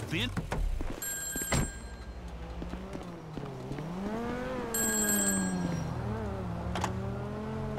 has.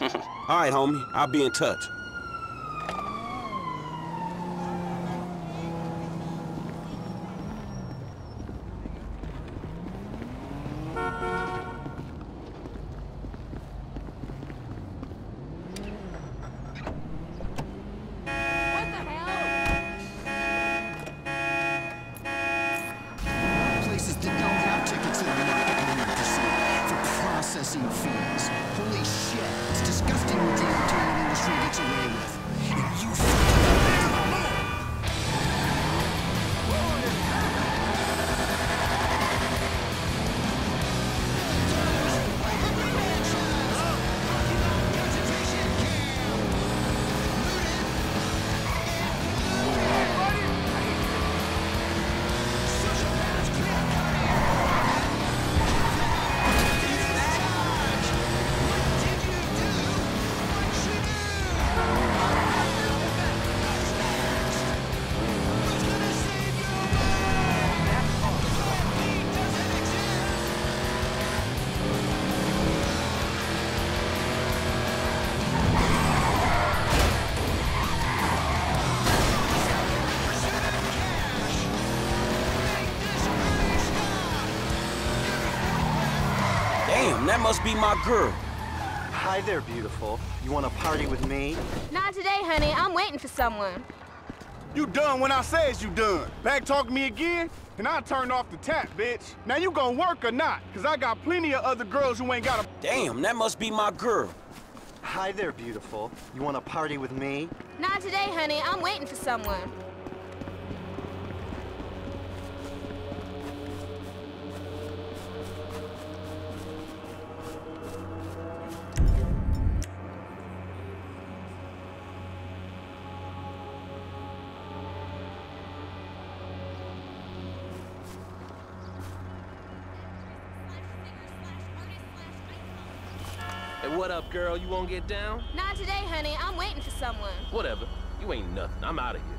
All right, homie. I'll be in touch. That must be my girl. Hi there, beautiful. You want to party with me? Not today, honey. I'm waiting for someone. You done when I says you done. Back talk me again, and I turn off the tap, bitch. Now you gonna work or not? Cause I got plenty of other girls who ain't got a Damn, that must be my girl. Hi there, beautiful. You want to party with me? Not today, honey. I'm waiting for someone. What up, girl? You won't get down? Not today, honey. I'm waiting for someone. Whatever. You ain't nothing. I'm out of here.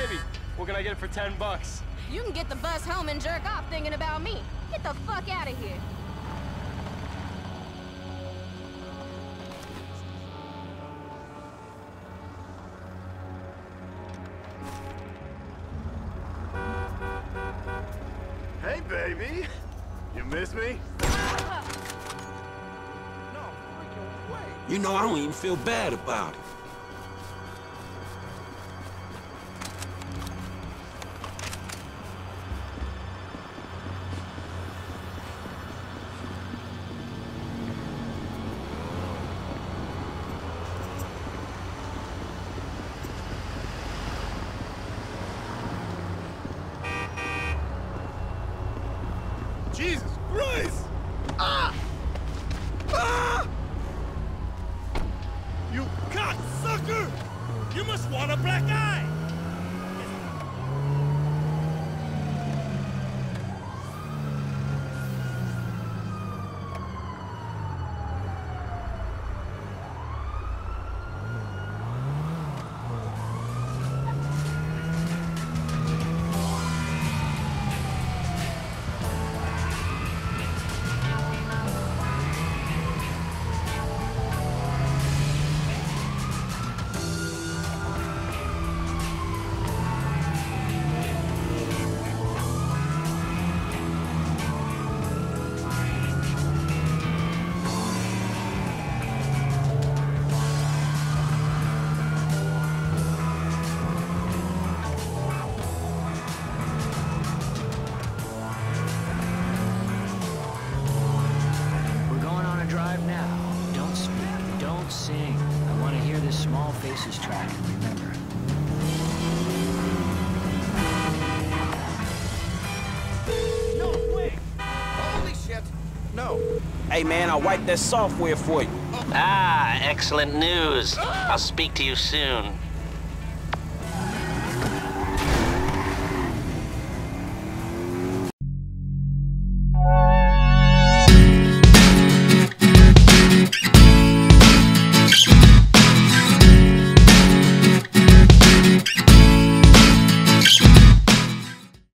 Baby, what can I get for 10 bucks? You can get the bus home and jerk off thinking about me. Get the fuck out of here. Hey, baby. You miss me? Uh-huh. No, freaking way. You know, I don't even feel bad about it. Jesus Christ! Ah! Ah! You cocksucker! You must want a black eye! This is tracking, remember. No, wait! Holy shit! No. Hey, man, I'll wipe that software for you. Ah, excellent news. I'll speak to you soon.